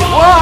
와.